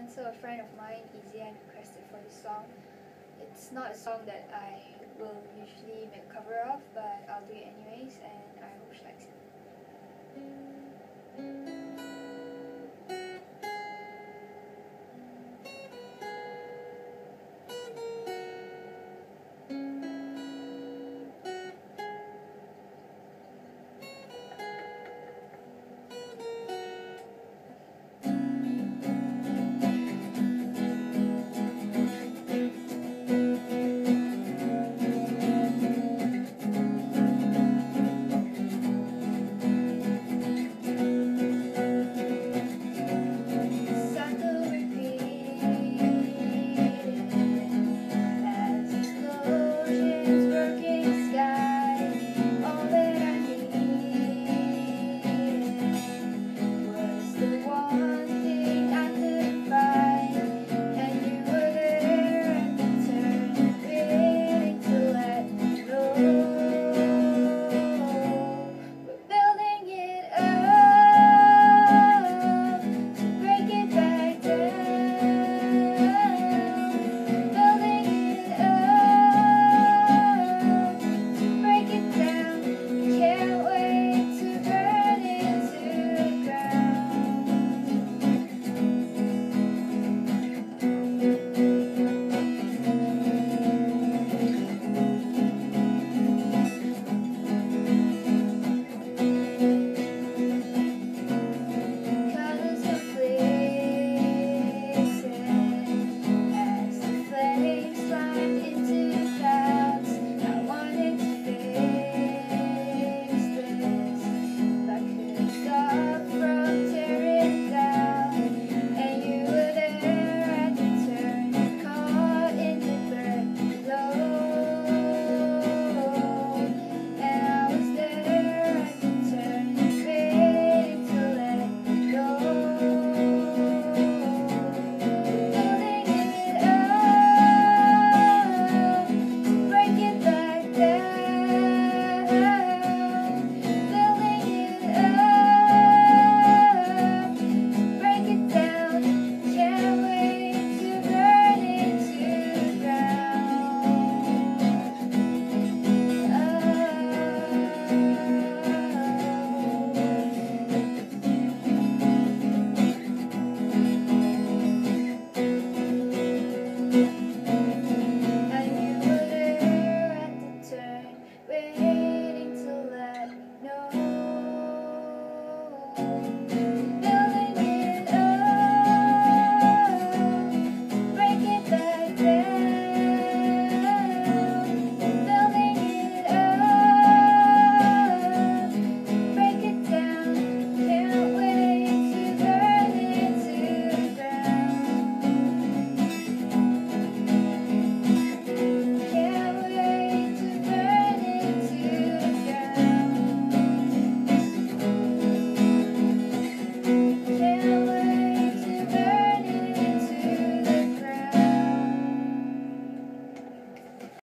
one, So a friend of mine, Izyan, requested for this song. It's not a song that I will usually make a cover of, but I'll do it anyways, and I hope she likes it.